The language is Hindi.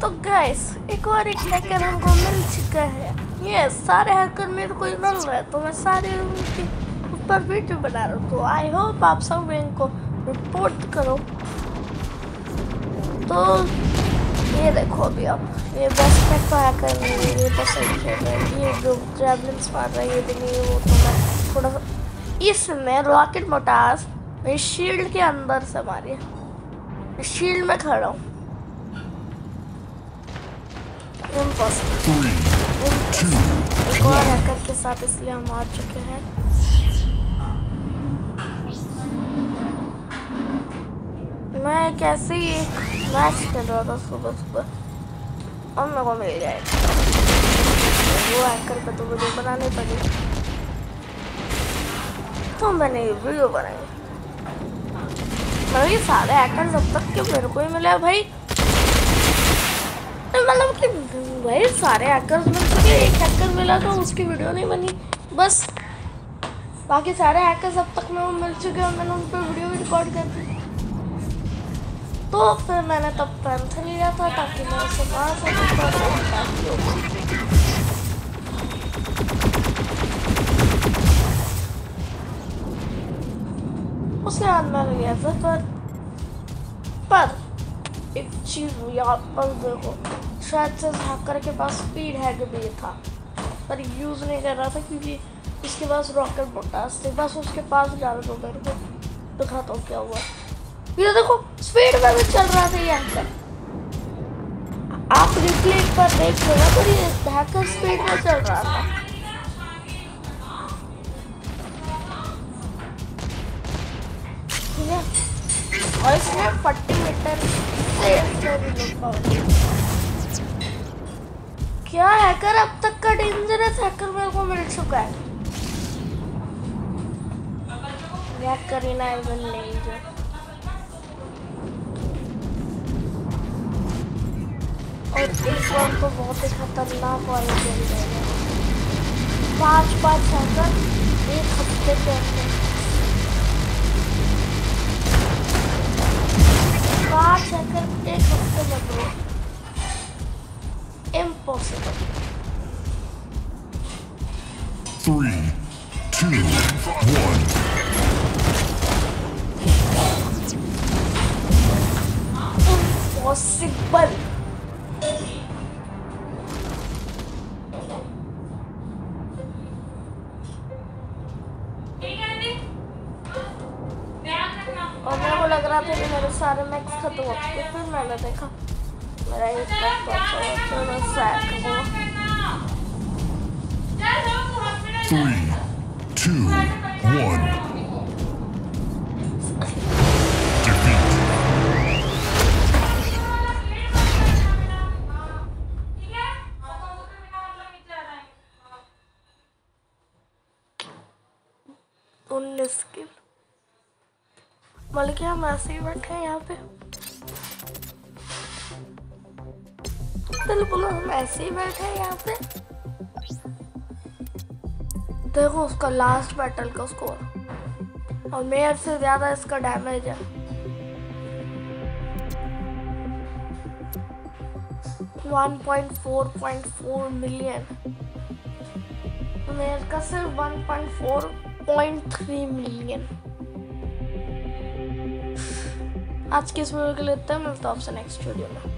तो गैस एक और एक हैकर हमको मिल चुका है। ये सारे हैकर मेरे को मिल रहे हैं तो मैं सारे उनके ऊपर वीडियो बना रहा हूँ। तो आई होप आप सब इनको रिपोर्ट करो। तो ये देखो अभी आप, ये बेस्ट पैक तो हैकर ये सही खेल रहा है। ये जो ट्रैवलिंग्स मार रहा है, ये भी नहीं वो तो मैं थोड़ा सा, इसमें रॉकेट मोटास मेरी शील्ड के अंदर से मारी शील्ड में खड़ा हूँ। हैकर के साथ इसलिए हम आ चुके हैं। मैं एक ऐसे ही मैच खेल रहा था सुबह सुबह? और मेरे को मिल जाएगा। वो हैकर पे तो वीडियो बनानी पड़ी। तो मैंने वीडियो बनाई। मतलब ये सारे हैकर जब तक के मेरे को ही मिले भाई मतलब कि सारे हैकर्स मिल चुके एक हैकर मिला तो उसकी वीडियो नहीं बनी। बस, बाकी सारे हैकर्स अब तक में मिल चुके हैं मैंने उन पर वीडियो भी रिकॉर्ड कर दी। तो फिर मैंने तब पैंथर लिया था ताकि मैं उसे मार सकूँ वो- उसके बाद लिया था पर पर एक चीज़ याद पर देखो शायद से हैकर के पास स्पीड हैक भी था। पर यूज़ नहीं कर रहा था क्योंकि इसके पास रॉकेट मोटास थे बस उसके पास डाल दो मेरे को दिखाता हूँ क्या हुआ। ये देखो स्पीड में भी चल रहा था ये हैकर आप रिप्ले पर देख लेना पर ये हैकर स्पीड में चल रहा था। और इसमें फोर्टी मीटर से। क्या हैकर अब तक का डेंजरस हैकर मेरे को मिल चुका है? और एक बार तो बहुत ही खतरनाक वाले खेल रहे हैं। पाँच पाँच हैकर एक हफ़्ते के अंदर। Impossible three, two, one. और मेरे को लग रहा था कि मेरे सारे मैक्स खत्म हो चुके फिर मैंने देखा। हुआ तो मैं सैक हुआ Three, two, one. उन्नीस किल हम ऐसे ही बैठे हैं यहाँ पे बिल्कुल हम ऐसे ही बैठे हैं यहाँ पे। देखो उसका लास्ट बैटल का स्कोर और मेयर से ज़्यादा इसका डैमेज है। मिलियन मेयर का सिर्फ़ one point four point three million आज की इस वीडियो के लिए इतना मिलता है आपसे नेक्स्ट वीडियो में।